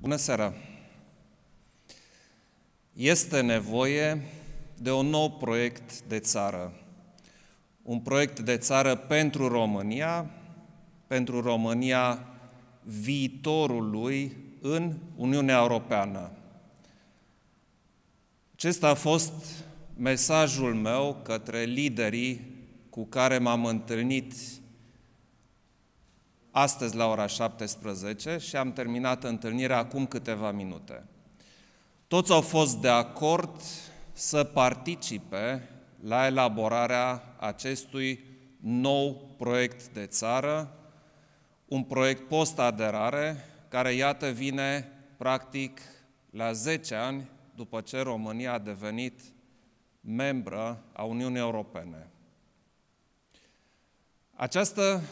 Bună seara! Este nevoie de un nou proiect de țară. Un proiect de țară pentru România, pentru România viitorului în Uniunea Europeană. Acesta a fost mesajul meu către liderii cu care m-am întâlnit astăzi la ora 17 și am terminat întâlnirea acum câteva minute. Toți au fost de acord să participe la elaborarea acestui nou proiect de țară, un proiect post-aderare, care, iată, vine practic la 10 ani după ce România a devenit membră a Uniunii Europene. Această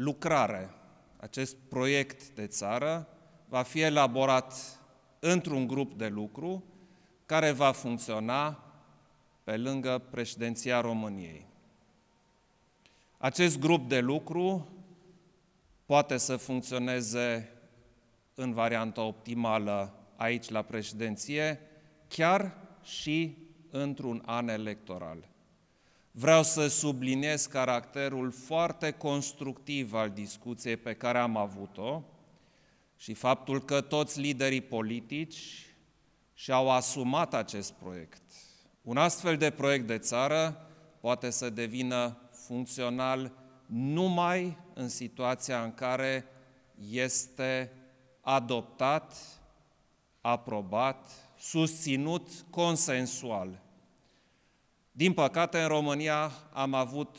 lucrare, acest proiect de țară, va fi elaborat într-un grup de lucru care va funcționa pe lângă președinția României. Acest grup de lucru poate să funcționeze în varianta optimală aici la președinție, chiar și într-un an electoral. Vreau să subliniez caracterul foarte constructiv al discuției pe care am avut-o și faptul că toți liderii politici și-au asumat acest proiect. Un astfel de proiect de țară poate să devină funcțional numai în situația în care este adoptat, aprobat, susținut consensual din păcate, în România am avut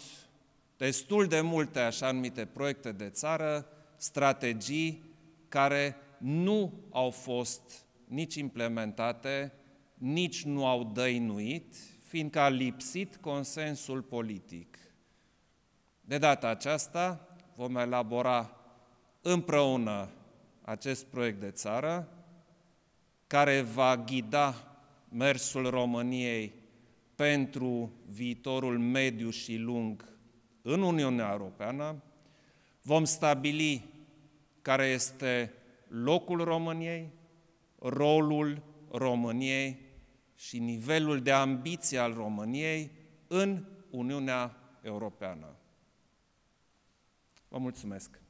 destul de multe așa numite proiecte de țară, strategii care nu au fost nici implementate, nici nu au dăinuit, fiindcă a lipsit consensul politic. De data aceasta vom elabora împreună acest proiect de țară, care va ghida mersul României pentru viitorul mediu și lung în Uniunea Europeană, vom stabili care este locul României, rolul României și nivelul de ambiție al României în Uniunea Europeană. Vă mulțumesc!